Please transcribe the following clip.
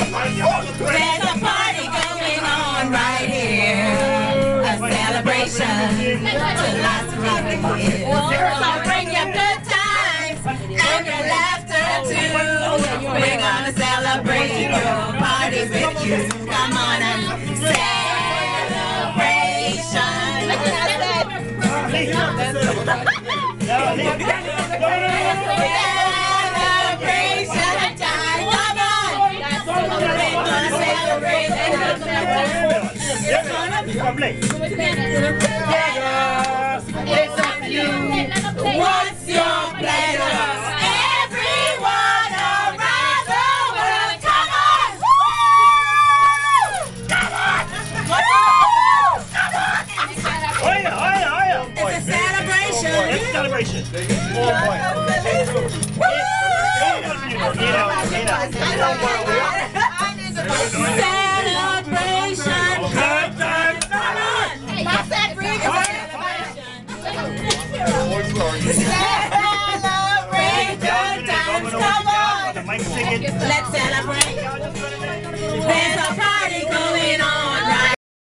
There's a party going on right here. A celebration to last right here. So bring your good times and your laughter too. We're gonna celebrate your party with you. Come on and celebration. It's up to you. What's your pleasure? Everyone around the world, come on! Come on! Come on! Higher, higher, higher. It's a celebration. It's a celebration. Four points. Celebration. Good times. Come on. Celebration. Celebration times. Come on. The mic's singing. Let's celebrate.